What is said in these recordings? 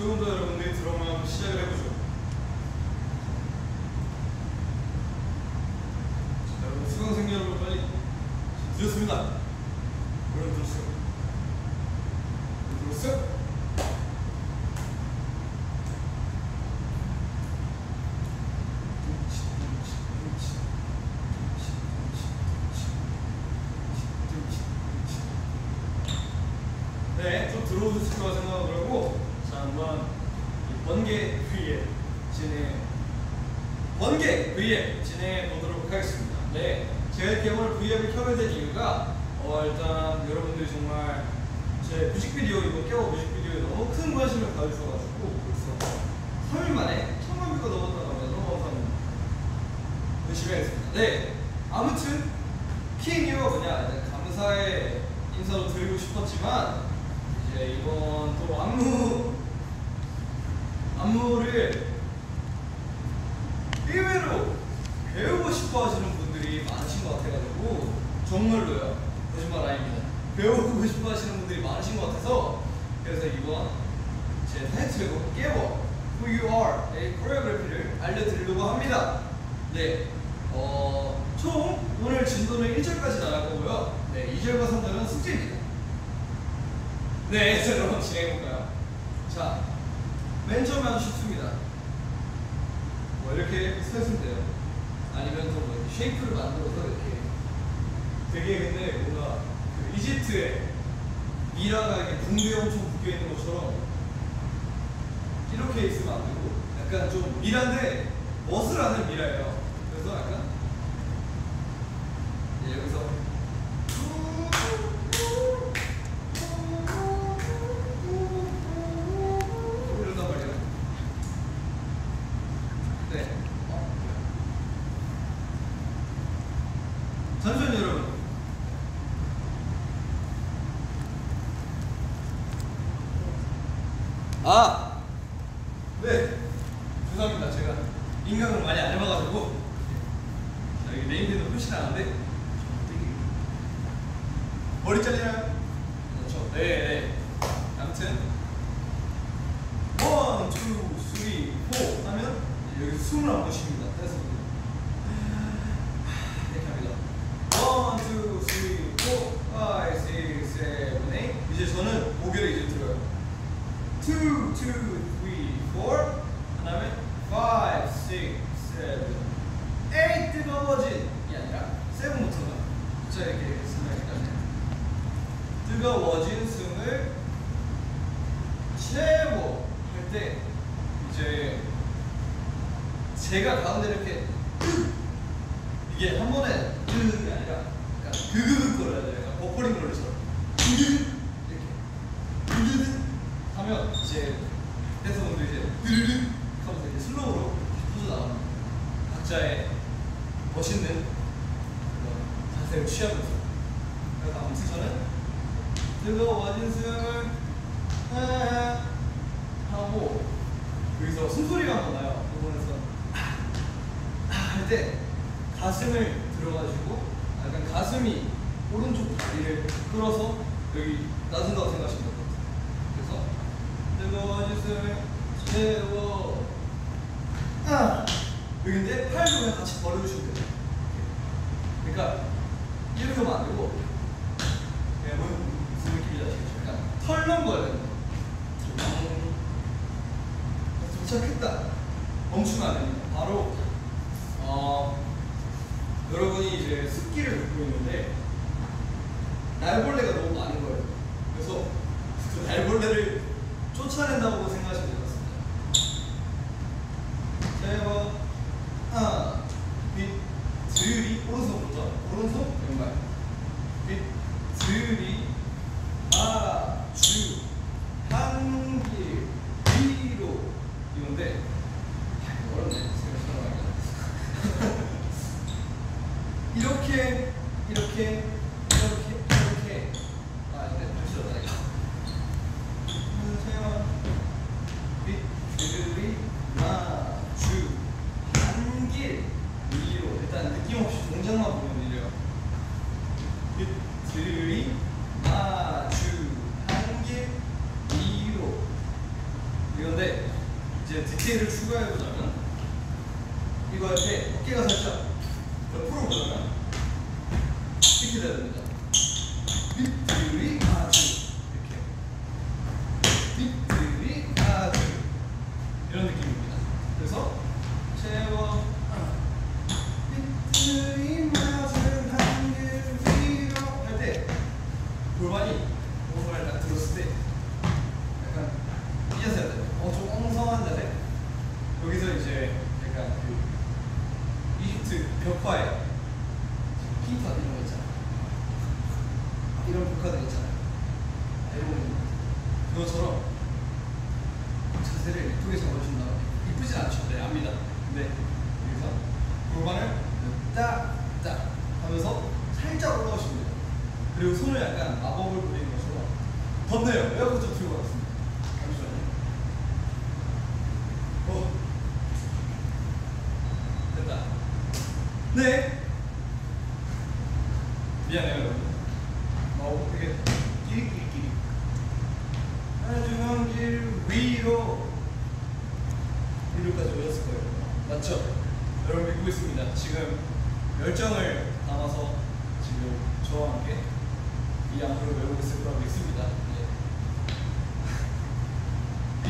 더 여러분들이 한번 시작을 해보죠. 자, 여러분 수강생 여러분 빨리 들었습니다. 여러분 들었어요? 들었어요? 네, 좀 들어오셨을 거라 생각을 하고 자 한번 이 번개 V앱 진행 번개 V앱 진행해 보도록 하겠습니다. 네, 제가 이렇게 오늘 V앱을 켜게 된 이유가 어, 일단 여러분들이 정말 제 뮤직비디오 이거 깨워 뮤직비디오에 너무 큰 관심을 가져주셔가지고 벌써 3일 만에 천만 뷰가 넘었다고 합니다. 너무 감사합니다. 열심히 하겠습니다. 네, 아무튼 키 이유가 뭐냐? 일단 감사의 인사도 드리고 싶었지만 이제 이번 또 안무 안무를 의외로 배우고 싶어 하시는 분들이 많으신 것 같아가지고 정말로요 거짓말 아닙니다 배우고 싶어 하시는 분들이 많으신 것 같아서 그래서 이번 제 타이틀곡 깨워 Who You Are의 코리오그래피를 알려드리려고 합니다 네 어, 총 오늘 진도는 1절까지 나갈 거고요 네 2절과 3절은 숙제입니다 네, 자, 그럼 진행해볼까요? 자, 맨 처음에 아주 쉽습니다. 뭐 이렇게 서있으면 돼요. 아니면 또뭐 쉐이프를 만들어서 이렇게 되게 근데 뭔가 그 이집트에 미라가 이렇게 붕대에 엄청 묶여 있는 것처럼 이렇게 있으면 안 되고 약간 좀 미라인데 멋을 아는 미라예요. 그래서 약간 네, 여기서 이런단 말이에요. 네. 어? 잠시만요, 여러분. 아! 네. 죄송합니다. 제가 인강을 많이 안 해봐가지고. 자, 여기 네임펜도 표시 나는데. 머리 잘리나요? 그렇죠. 네, 네. 아무튼. one, two, three, four 하면 여기 숨을 안 쉬십니다. 떼서 이렇게 합니다. one, two, three, four, five, six, seven, eight 이제 저는 고개를 이제 들어요. two, two, three, four 그다음에 five, six, seven, eight 뜨거워진 이 아니라 seven부터가 자 이렇게 생각까지 뜨거워진 숨을 채워 할 때 이제 제가 가운데 이렇게 이게 한 번에 으가 아니라 약간 그그그 거려야 돼요. 약간 버퍼링 걸려처럼 이렇게 으르르 하면 이제 댄서분들 이제 으르르 하면서 이제 슬로우로 터져 나오는 각자의 멋있는 자세를 취하면서 그래서 아무튼 저는 뜨거워진 숨을 아, 하고 여기서 숨소리가 한번 나요. 부분에서 할 때 가슴을 들어가지고 약간 가슴이 오른쪽 다리를 끌어서 여기 낮은다고 생각하시면 같아요. 그래서 뜨거워진 숨을 채워 아 여기인데 팔도 그냥 같이 벌려주시면 돼요. 그러니까 이렇게 안 되고 그냥 뭐 무슨 느낌인지 아시겠죠? 거야 되는 거. 도착했다. 멈추면 안 됩니다. 바로 어, 여러분이 이제 습기를 듣고 있는데 날벌레가 너무 많은 거예요. 그래서 그 날벌레를 쫓아낸다고 생각하시면 같습니다. 세번 문장만 보면 이래요. 그들이 마주한 게 이로. 이건데 이제 디테일을 추가해보자.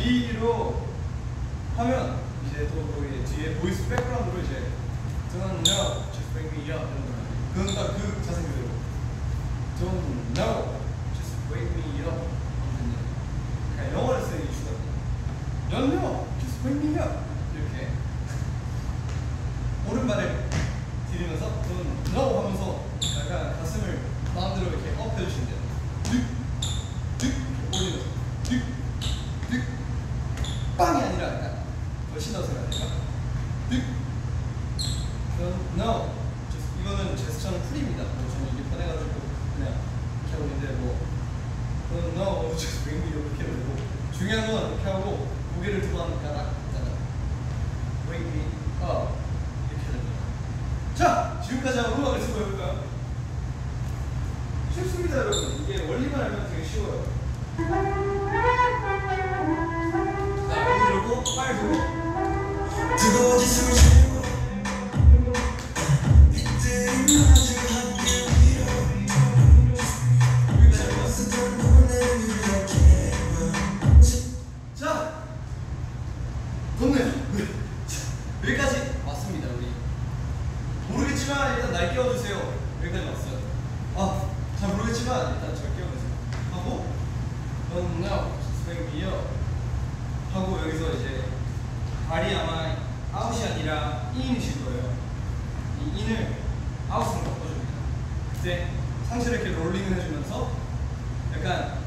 D로 하면 이제 또 거기 뒤에 보이스 백그라운드로 이제 저는 no, just bring me up 이런 거. 그건 딱그 자세 그대로. Don't know, just wake me up. 그러니까 영어를 쓰는 이슈가. 연료, just wake me up. 이렇게 오른발을 들이면서 don't know 하면 손을 아웃으로 바꿔줍니다. 그때 상체를 이렇게 롤링을 해주면서 약간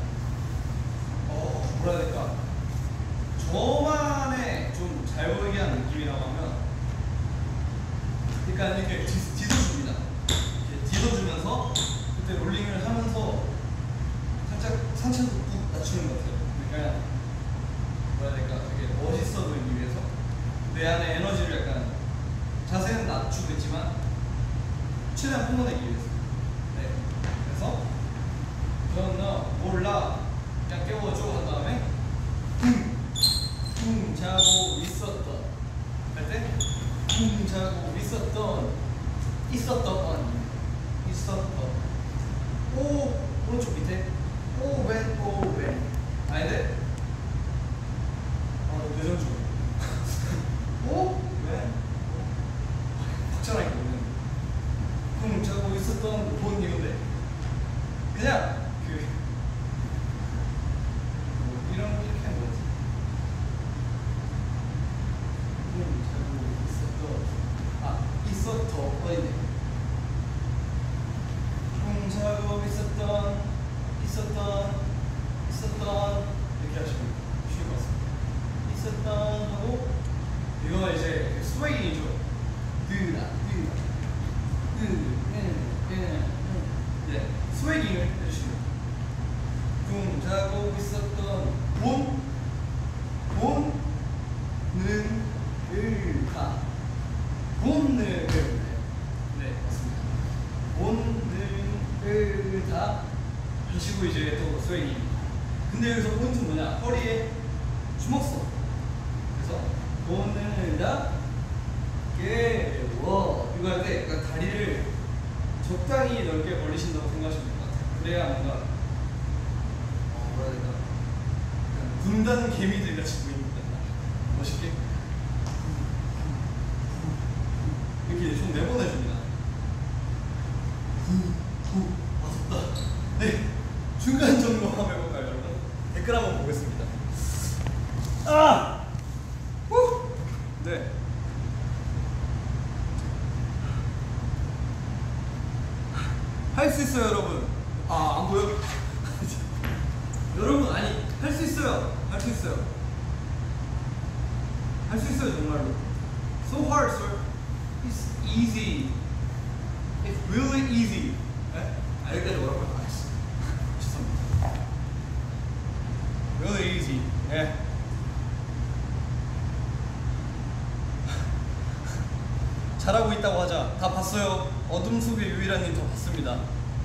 어둠 속의 유일한 님 더 봤습니다.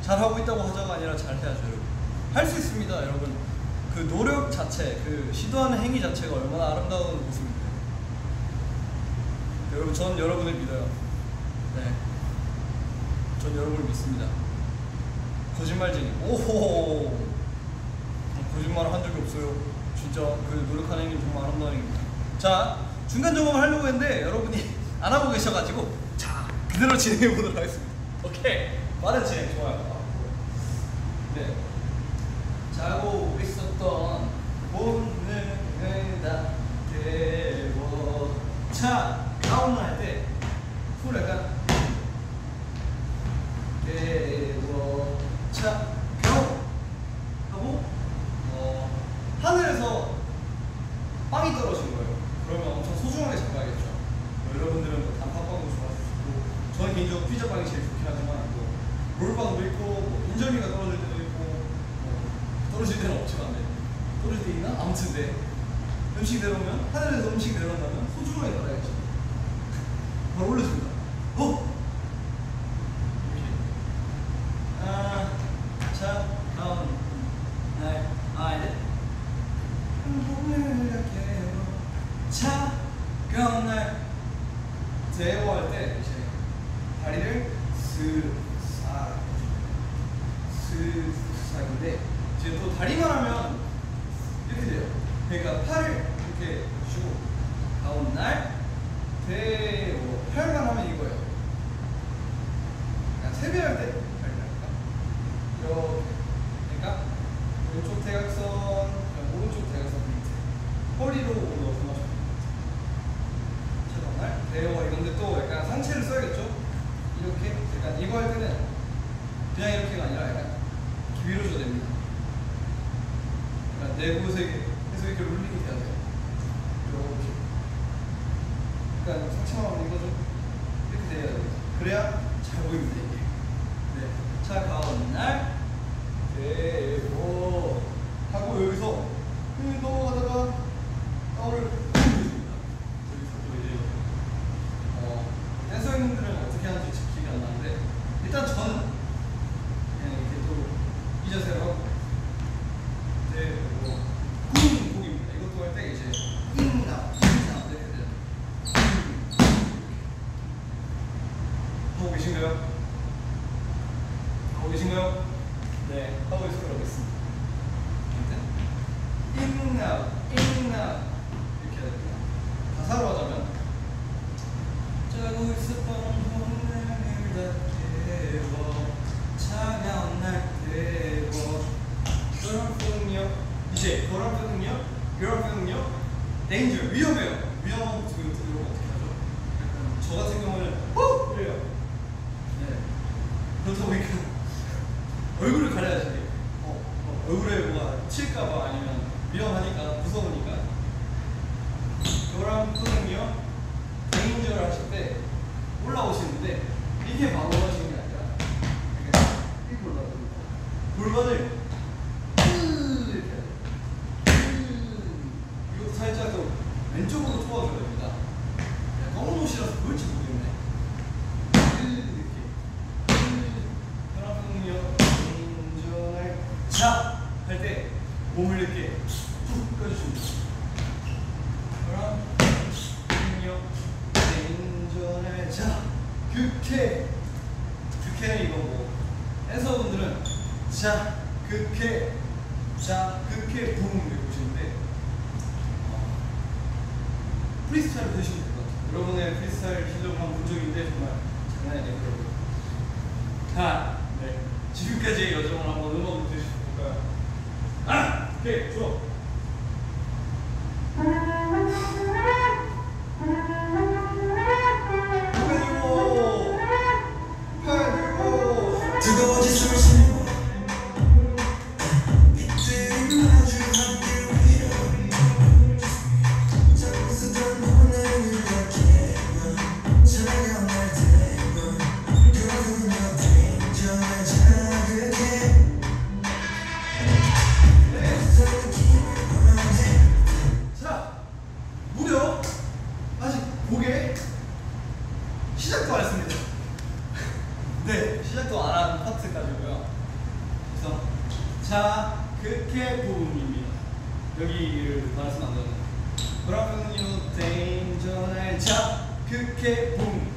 잘하고 있다고 하자가 아니라 잘해야죠, 여러분. 할 수 있습니다, 여러분. 그 노력 자체, 그 시도하는 행위 자체가 얼마나 아름다운 모습인데. 여러분, 전 여러분을 믿어요. 네. 전 여러분을 믿습니다. 거짓말쟁이. 오호! 아, 거짓말을 한 적이 없어요. 진짜 그 노력하는 행위는 정말 아름다운 행위입니다. 자, 중간 점검을 하려고 했는데 여러분이 안 하고 계셔가지고 자, 그대로 진행해 보도록 하겠습니다. 오케이. 빠른 진행 좋아요. 네. 자고 있었던 오늘은 다 깨워. 차 이게 바로 워싱이 아니라 이게 불 불만을 여기를 말하시면 안 되는데 From your danger 날 잡극해 붐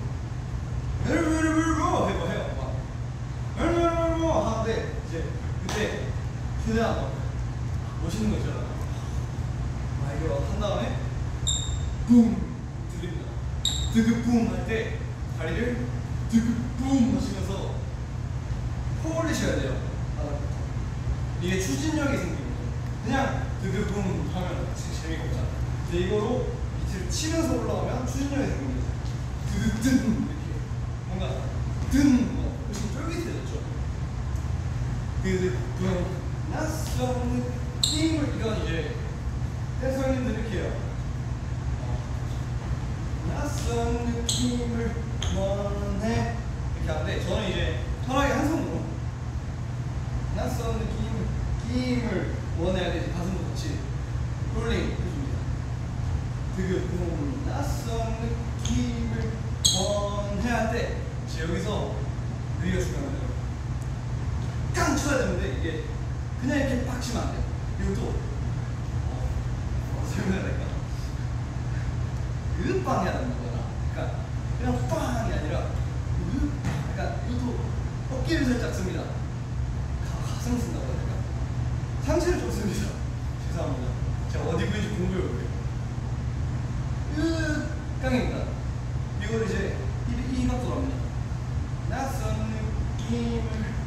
으르르르르 해봐 해요. 막 으르르르르 하는데 이제 그때 그냥 막 멋있는 거 있잖아 막 아, 이거 막한 다음에 붐 드립니다. 드그 붐 할 때 다리를 Yeah.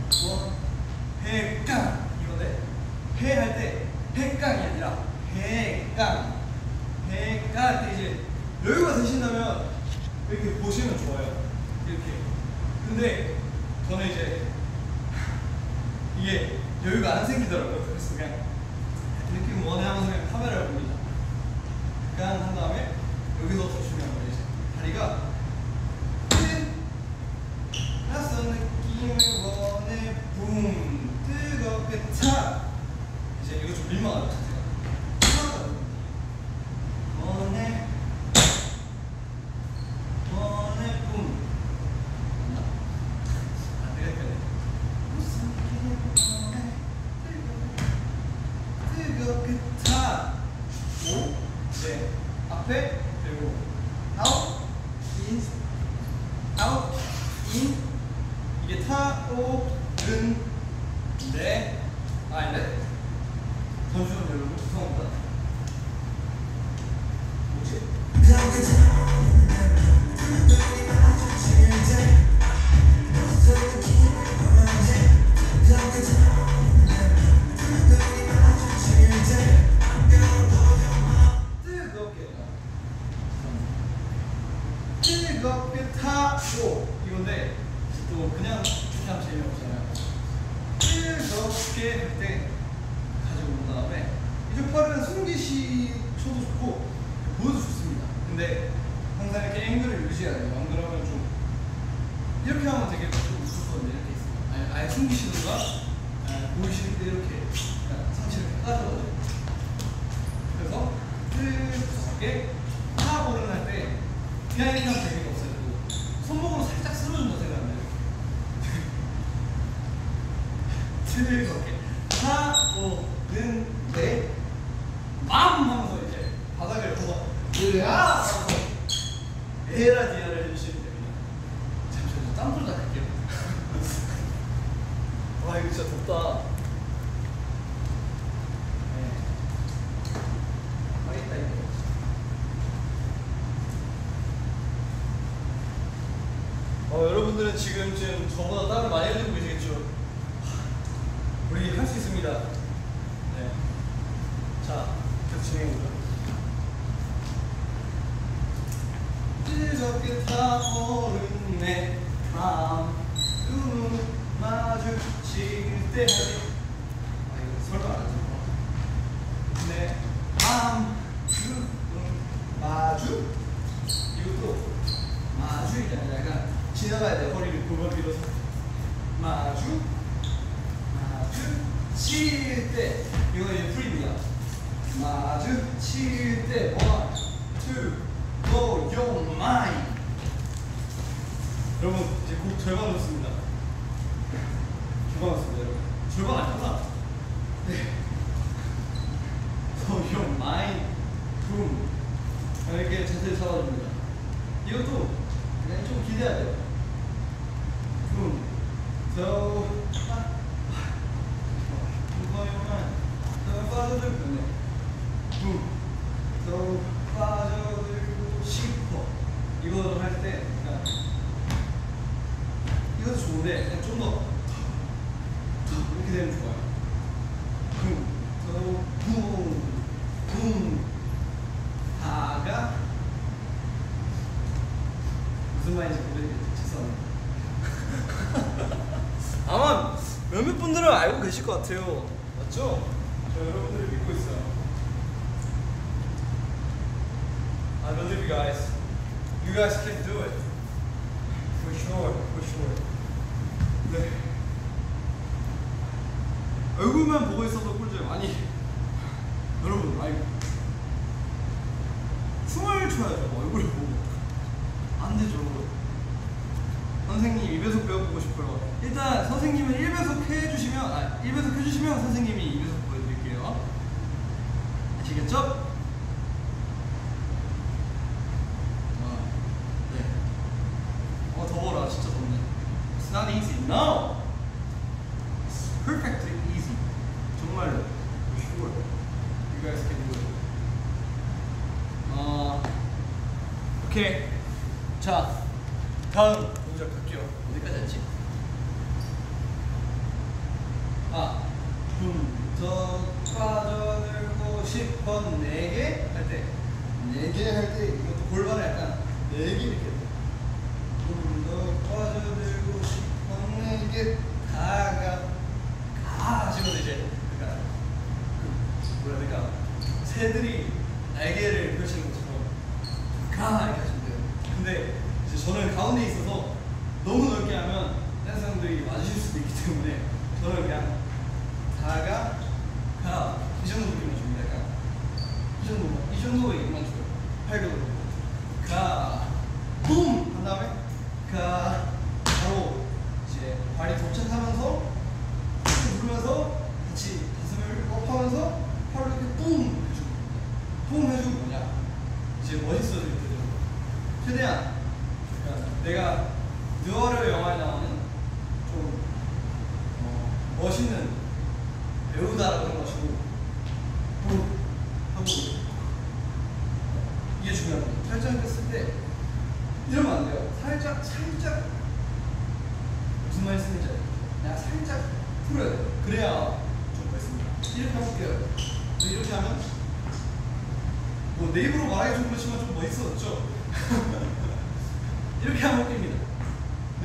않아요. 안 그러면 좀 이렇게 하면 되게 좀 웃을 건데 이렇게 있으면 아니 아예 숨기시는가 아, 보이시는데 이렇게 상체를 깎아줘야 돼요. 그래서 뜨겁게 하나 고른 할때 그냥 이렇게 하면 돼요. 여러분 이제 곡 절반 왔습니다. 절반 왔습니다, 여러분. 절반 아니다. 네. So your mind, boom. 이렇게 자세히 잡아줍니다. 이것도 그냥 좀 기대해야 돼요. 같아요. 오케이. 자, 다음 동작 갈게요. 어디까지 했지? 아, 붐더 빠져들고 10번 4개 할 때, 4개 할 때 이것도 골반을 약간 4개 이렇게 붐더 빠져들고 10번 4개 가가 가 하시면 이제 그러니까 그러니까 새들이 날개를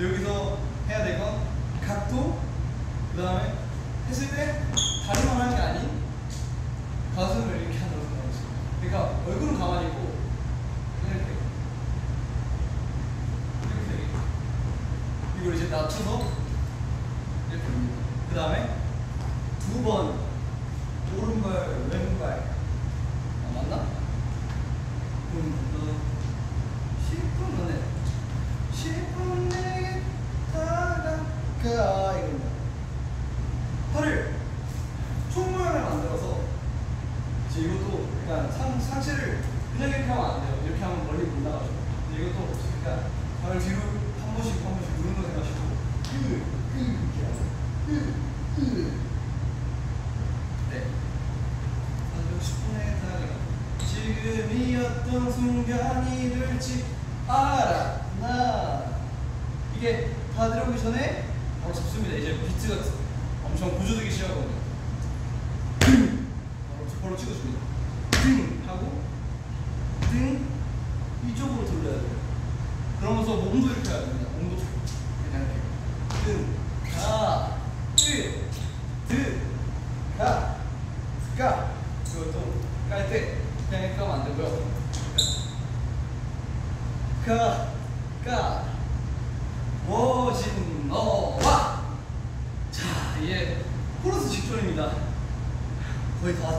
여기서 해야 될 건 각도 그 다음에 했을 때 다리만 하는 게 아닌 가슴을 이렇게 하는 거라고 생각하시면 그러니까 얼굴은 가만히 있고 이렇게. 이렇게 이걸 이제 낮춰서 이렇게. 그 다음에 두 번 오른발 왼발. 아, 맞나? 오른발 순간이 될지 알아.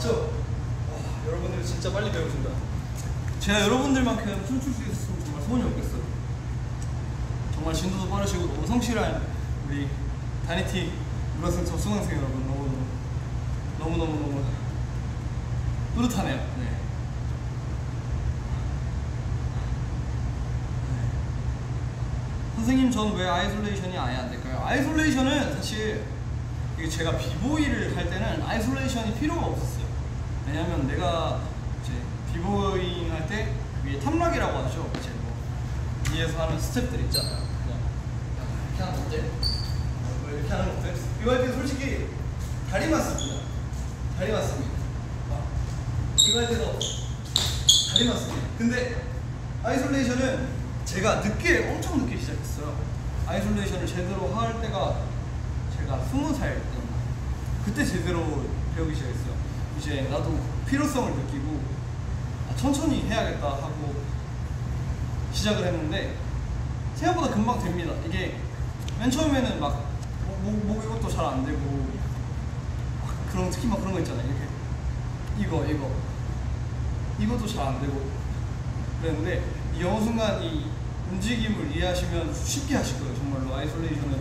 왔죠? 와, 여러분들 진짜 빨리 배우신다. 제가 여러분들만큼 춤출 수 있었으면 정말 소원이 없겠어요. 정말 진도도 빠르시고 너무 성실한 우리 다니티 유라생 접수강생 여러분 너무 너무 너무 너무 뿌듯하네요. 네. 선생님 전 왜 isolation이 아예 안 될까요? isolation은 사실 제가 비보이를 할 때는 isolation이 필요가 없었어요. 왜냐면 내가 이제 비보잉 할때 위에 top rock이라고 하죠. 이제 뭐 위에서 하는 스텝들 있잖아요. 그냥 이렇게 하는 것들, 뭐 이렇게 하는 것들. 이거 할 때 솔직히 다리만 씁니다. 다리만 씁니다. 막 이거 할 때도 다리만 씁니다. 근데 isolation은 제가 늦게 엄청 늦게 시작했어요. isolation을 제대로 할 때가 제가 스무 살 때였나 그때 제대로 배우기 시작했어요. 이제 나도 필요성을 느끼고 아, 천천히 해야겠다 하고 시작을 했는데 생각보다 금방 됩니다. 이게 맨 처음에는 막 목, 목 이것도 잘 안 되고 그런 특히 막 그런 거 있잖아요. 이렇게 이거 이거 이것도 잘 안 되고 그랬는데 이 어느 순간 이 움직임을 이해하시면 쉽게 하실 거예요. 정말로 아이솔레이션은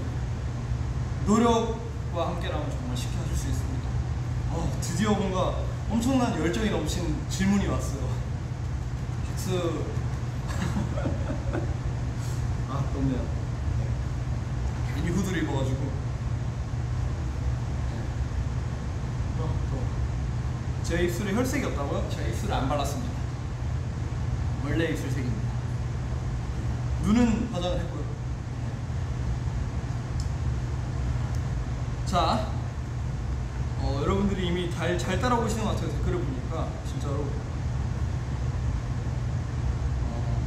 노력과 함께라면 정말 쉽게 하실 수 있습니다. 어, 드디어 뭔가 엄청난 열정이 넘친 질문이 왔어요. 박수. 아, 너무요. 괜히 후드를 입어가지고. 어, 더워. 제 입술에 혈색이 없다고요? 제가 입술을 안 발랐습니다. 원래 입술 색입니다. 눈은 화장을 했고요. 자, 어, 잘, 잘 따라오시는 것 같아요. 댓글을 보니까 진짜로. 어,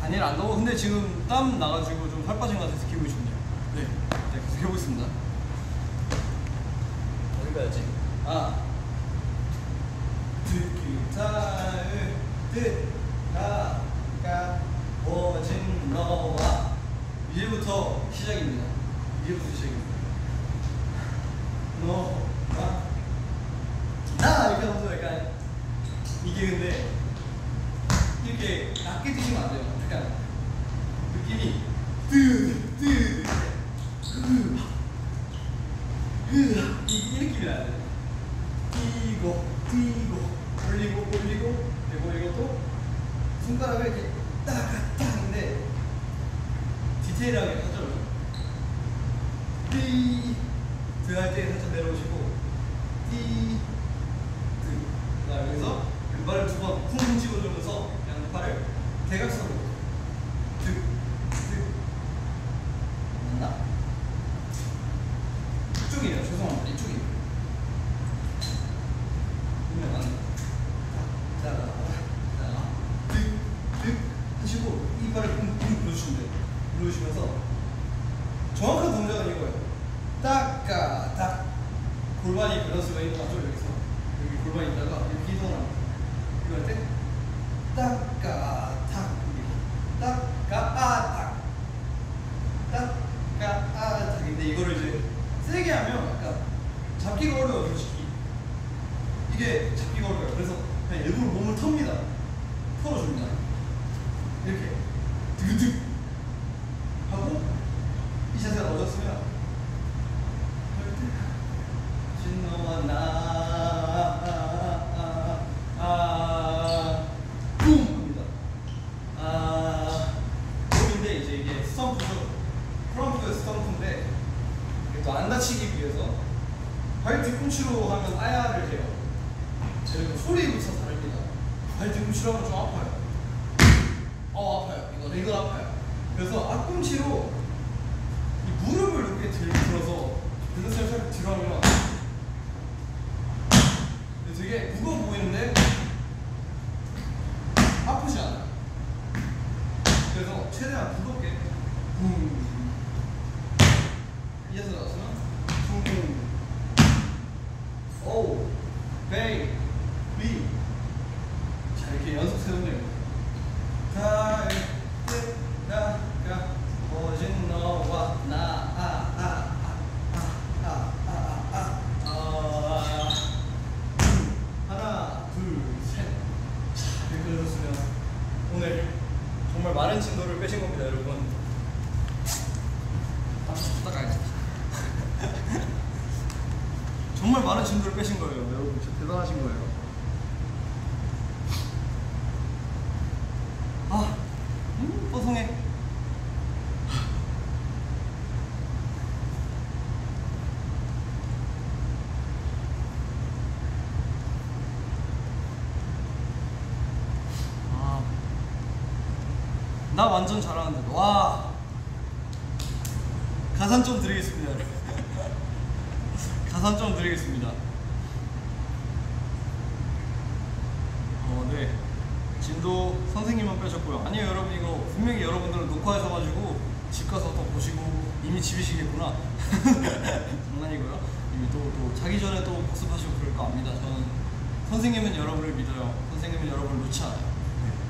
아니 안 더워. 근데 지금 땀 나가지고 좀 살 빠진 것 같아서 기분이 좋네요. 네, 네 계속 해보겠습니다. 어디 가야지? 아, 듣기타을 듣다가 워진 너와 이제부터 시작입니다. 이제부터 시작입니다. 나 완전 잘하는데, 와. 가산 좀 드리겠습니다. 가산 좀 드리겠습니다. 어, 네. 진도 선생님만 빼셨고요. 아니요, 여러분 이거 분명히 여러분들은 녹화하셔가지고 집 가서 또 보시고 이미 집이시겠구나. 장난이고요. 이미 또, 또 자기 전에 또 복습하시고 그럴 거 압니다. 저는 선생님은 여러분을 믿어요. 선생님은 여러분을 놓지 않아요. 네.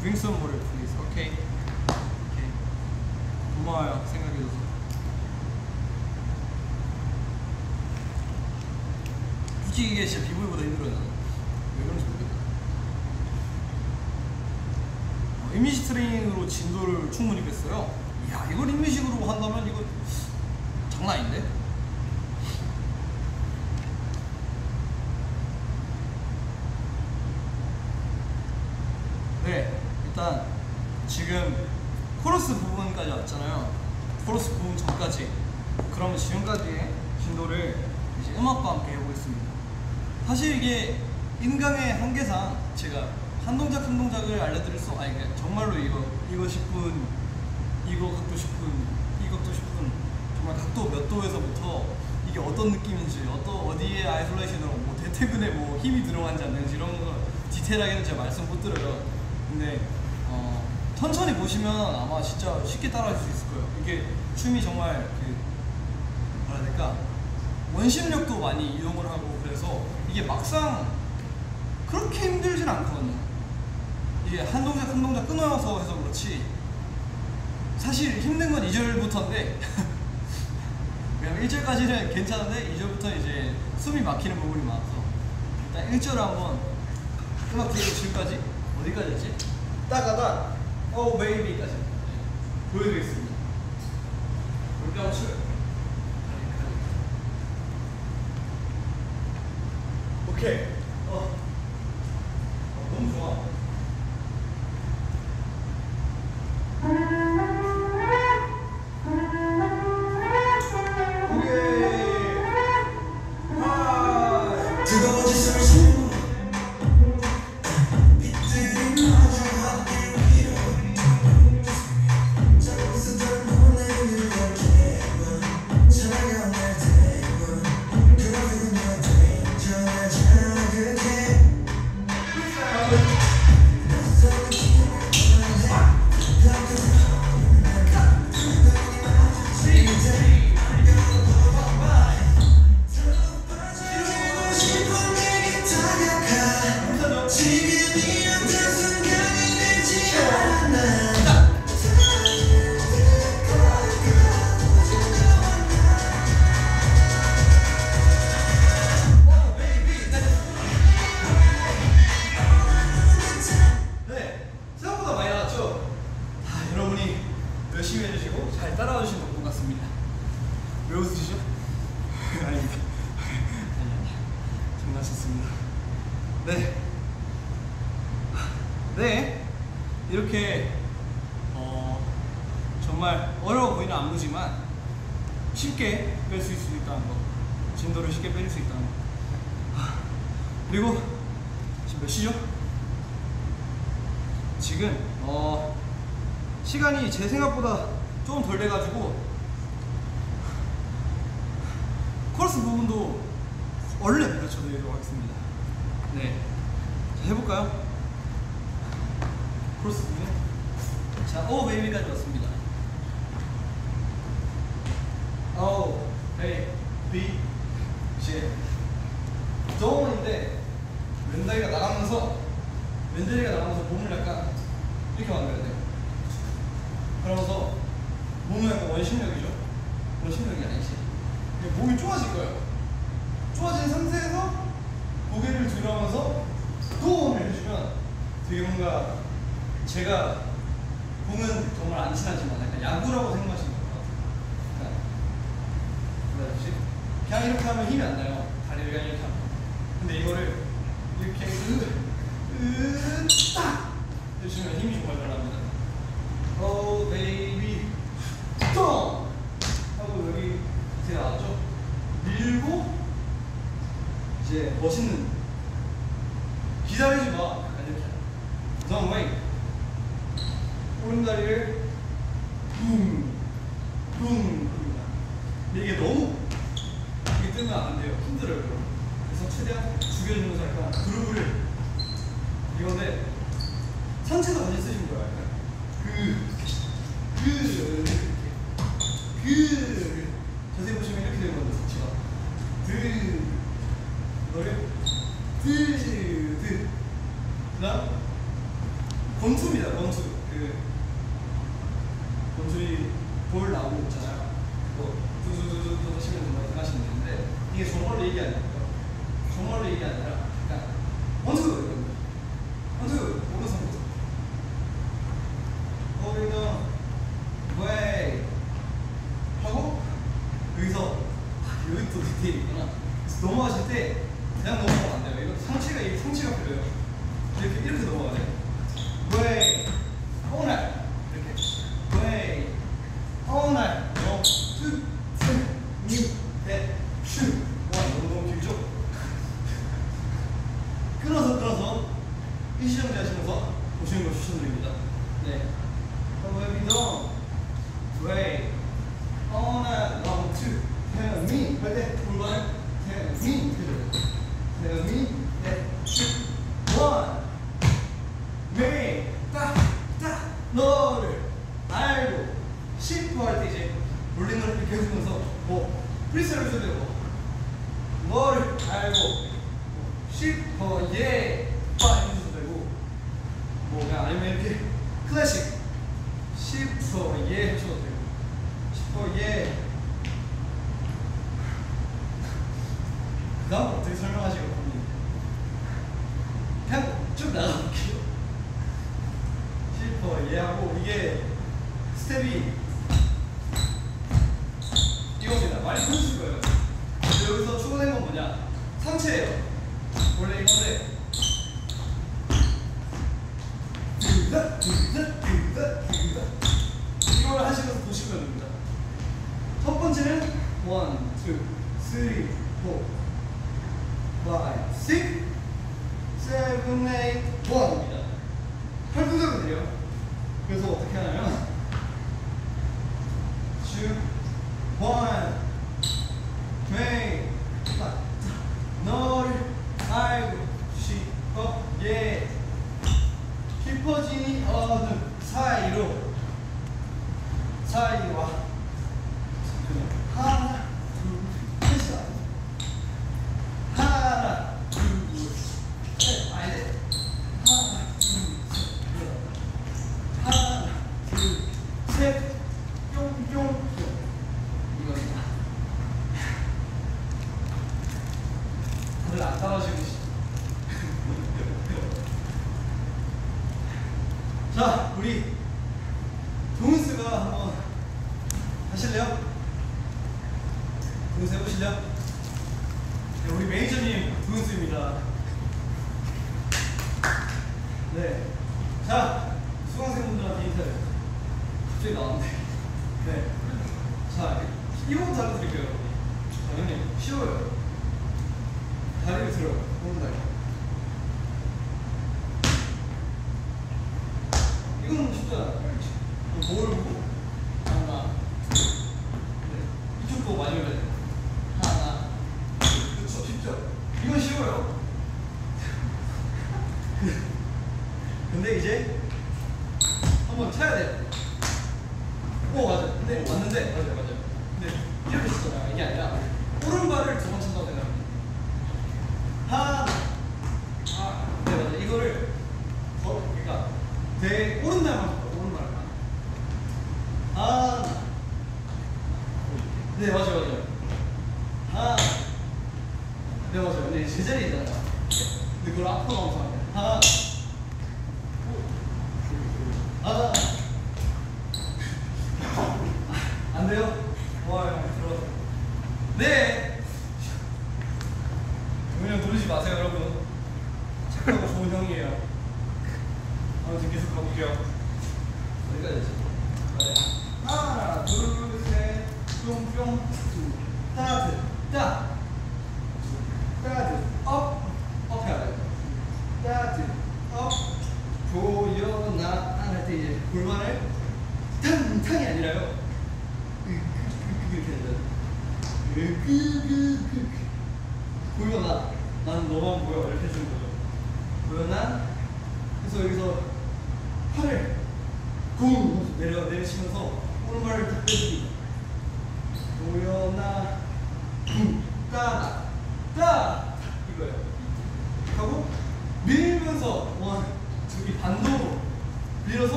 Bring some water, please. 고마워요. 생각해줘서. 솔직히 이게 진짜 비보이보다 힘들어요. 왜 그런지 모르겠다. 어, 이미지 트레이닝으로 진도를 충분히 뺐어요. 이야, 이걸 인미식으로 한다면 이거 장난 아닌데? 네, 일단 지금 코러스 부분까지 왔잖아요. 코러스 부분 전까지. 그러면 지금까지의 진도를 이제 음악과 함께 해보겠습니다. 사실 이게 인강의 한계상 제가 한 동작 한 동작을 알려드릴 수, 아니 그냥 정말로 이거 이거 10분, 이거 각도 10분, 이 각도 10분, 정말 각도 몇 도에서부터 이게 어떤 느낌인지, 어떤 어디에 isolation으로 뭐 대퇴근에 뭐 힘이 들어간지 안 되는지 이런 거 디테일하게는 제가 말씀 못 드려요. 근데 어, 천천히 보시면 아마 진짜 쉽게 따라할 수 있을 거예요. 이게 춤이 정말 그 뭐라 해야 될까 원심력도 많이 이용을 하고 그래서 이게 막상 그렇게 힘들진 않거든요. 이게 한 동작 한 동작 끊어서 해서 그렇지 사실 힘든 건 2절부터인데 왜냐면 1절까지는 괜찮은데 2절부터 이제 숨이 막히는 부분이 많아서 일단 1절 한번 음악 들고 지금까지 어디까지 했지? 따가다 오 베이비까지 보여드리겠습니다. 이렇게 한번 쳐요. 오케이. 어. 어, 너무 좋아. B, J. 저음인데 왼다리가 나가면서 왼다리가 나가면서 몸을 약간 이렇게 만들어야 돼요. 그러면서 몸은 약간 원심력이죠. 원심력이 아니지. 몸이 좋아질 거예요. 좋아진 상태에서 고개를 들어가면서 도움을 해주면 되게 뭔가 제가 공은 정말 안 친하지만 약간 야구라고 생각하시는 것 같아요. 그러니까, 그냥 이렇게 하면 힘이 안 나요. 다리를 그냥 이렇게 하면. 근데 이거를 이렇게 그, 그, 으딱 해주면 힘이 정말 잘 납니다. 오우 베이비 스톱 하고 여기 이제 나왔죠? 밀고 이제 멋있는 기다리지 마. 약간 이렇게. 그 Don't wait. 오른 다리를 붕, 붕. three, four, five, six, seven, eight, one입니다. 팔동작은 돼요. 그래서 어떻게 하나요? two, one, three, 한번 쳐야 돼요. 오 맞아 근데 오, 맞는데. 맞아요 맞아요. 근데 이렇게 치잖아. 이게 아니라 오른발을 두 번 친다고 생각합니다. 하나. 아네 맞아 이거를 그러니까 내 오른발만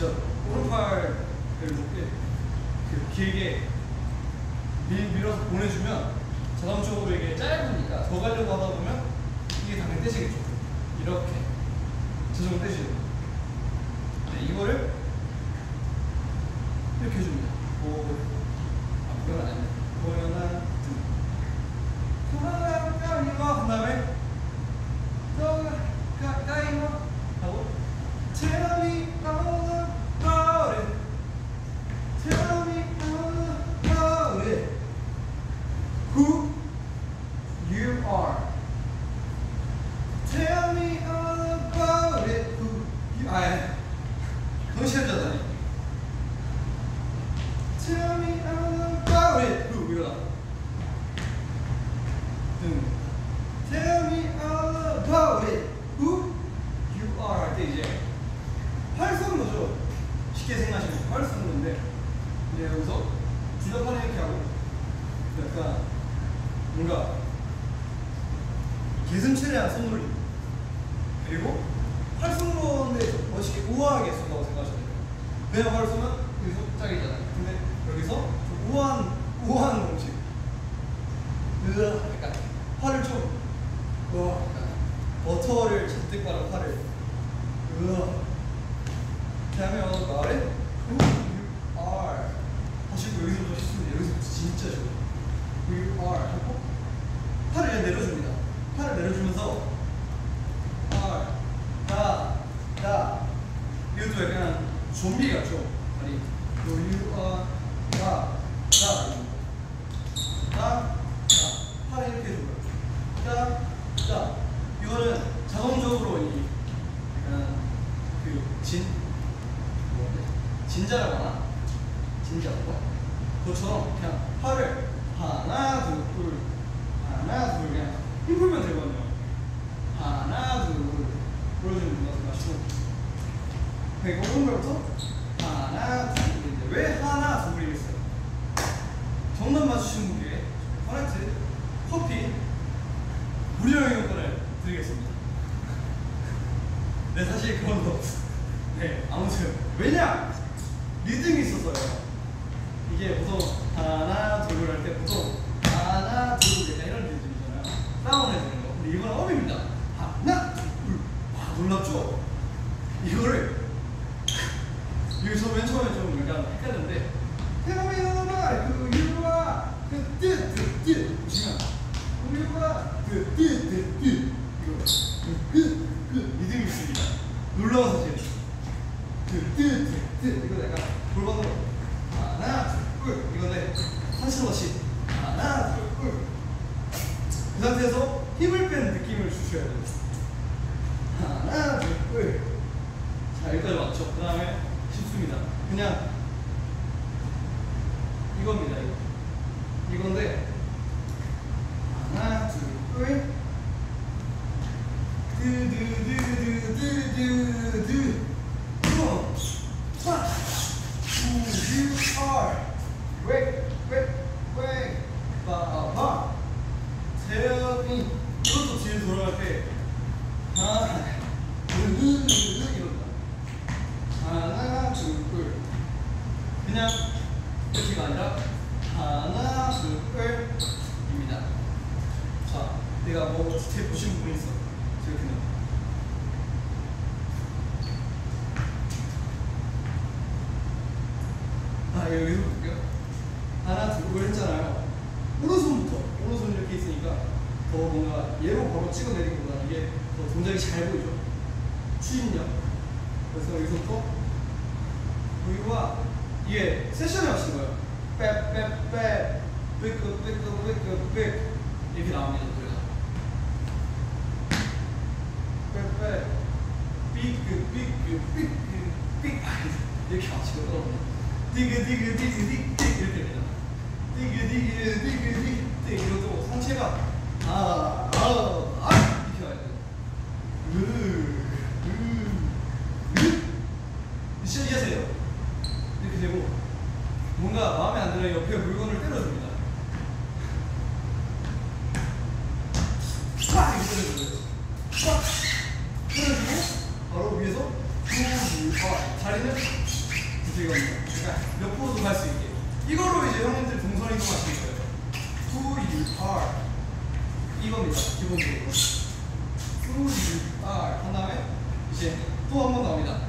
진짜 프로파일을 높게 그 길게 밀, 어서 보내주면 자동적으로 이게 짧으니까 더 가려고 하다 보면 이게 당연히 떼지겠죠. 이렇게 자동으로 떼지죠 네, 이거를 이렇게 해줍니다. 팔을 내려줍니다. 팔을 내려주면서 팔, 다, 다 이것도 약간 좀비 같죠? 다리. 자 여기까지 맞죠? 그 다음에 실수입니다. 그냥 이겁니다 이거. 이건데 하나 둘셋 두두두두두두두 아, 꽉 풀어주고 바로 위에서 쭉와 다리는 부들겁니다 그러니까 옆으로도 갈 수 있게 이걸로 이제 형님들 동선이 좀 아실 거예요. Who you are 이겁니다. 기본적으로 Who r 한 다음에 이제 또 한 번 나옵니다.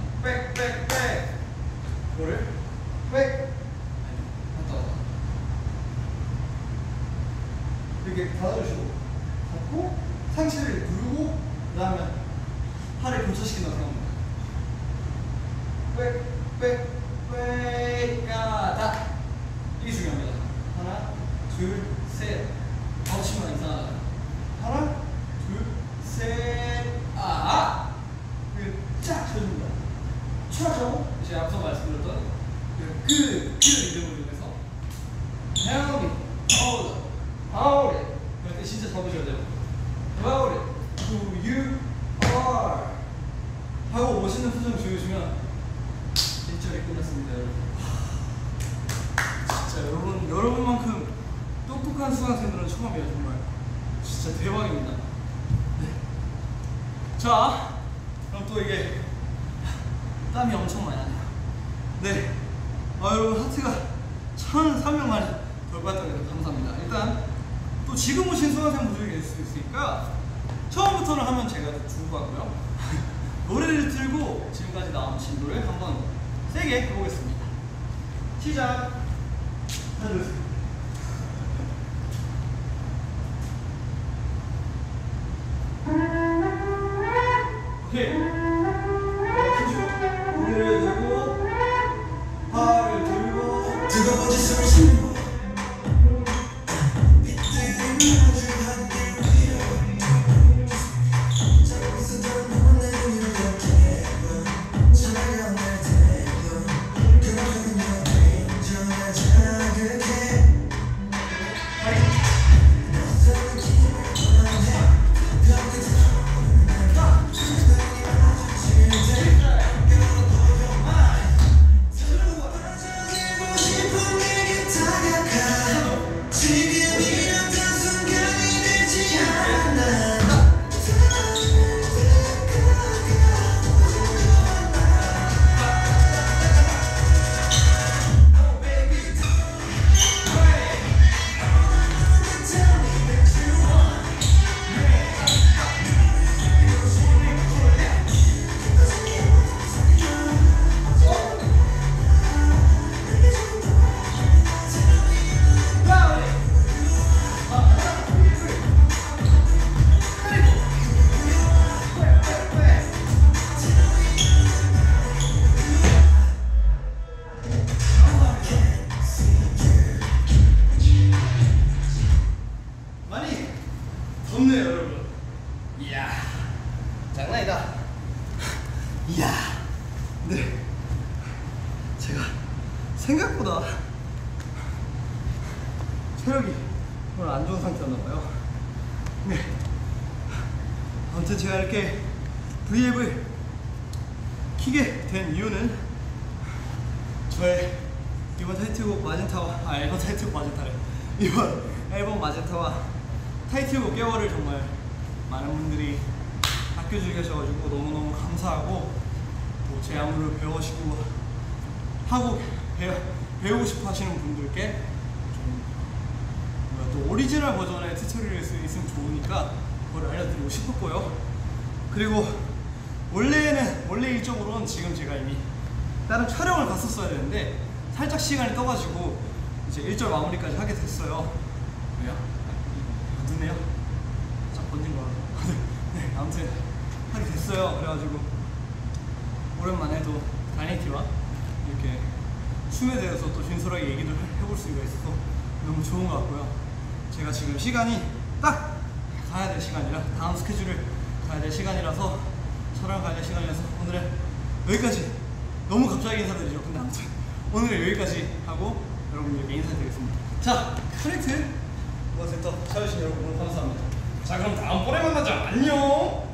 진도를 한번 세게 해보겠습니다. 시작! 하나, 둘, 셋. 제가 이렇게 V앱을 키게 된 이유는 저의 이번 타이틀곡 마젠타와 아 앨범 타이틀곡 마젠타래. 이번 앨범 마젠타와 타이틀곡 깨워를 정말 많은 분들이 아껴주게 하셔가지고 너무너무 감사하고 또제 안무를 배우시고 하고 배우, 배우고 싶어 하시는 분들께 좀 뭐야, 또 오리지널 버전의 tutorial을 쓰- 있으면 좋으니까 그걸 알려드리고 싶었고요 그리고 원래는 원래 일정으로는 지금 제가 이미 다른 촬영을 갔었어야 되는데 살짝 시간이 떠가지고 이제 일절 마무리까지 하게 됐어요. 왜요? 아, 늦네요. 자 번진 거. 네, 아무튼 하게 됐어요. 그래가지고 오랜만에 또 다니티와 이렇게 춤에 대해서 또 진솔하게 얘기를 해볼 수가 있어서 너무 좋은 것 같고요. 제가 지금 시간이 딱 가야 될 시간이라 다음 스케줄을 가야 될 시간이라서 촬영 가야 될 시간이라서 오늘은 여기까지 너무 갑자기 인사드리죠. 근데 아무튼 오늘은 여기까지 하고 여러분들께 인사드리겠습니다. 자, 커넥트 모아센터 찾으신 여러분 감사합니다. 자, 그럼 다음번에 만나자. 안녕.